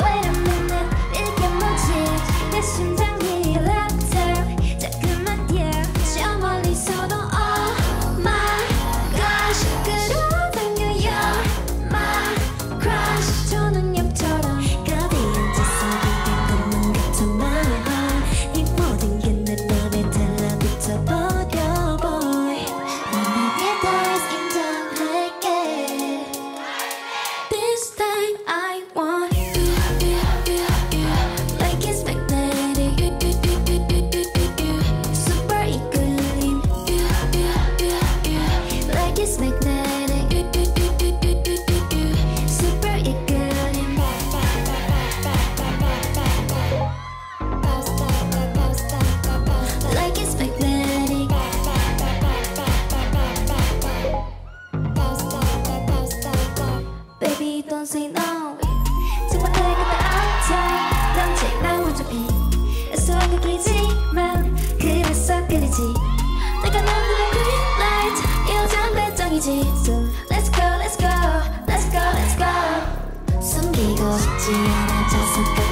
Wait Baby, don't say no. 정말 그래도 outside. 넌 제일 날 원조해. 애써하게 끼지만 그래서 끌리지. 내가 만드는 green light. 이 여자는 배짱이지. So let's go, let's go, let's go, let's go. 숨기고 싶지 않아 자석 같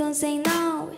don't say no.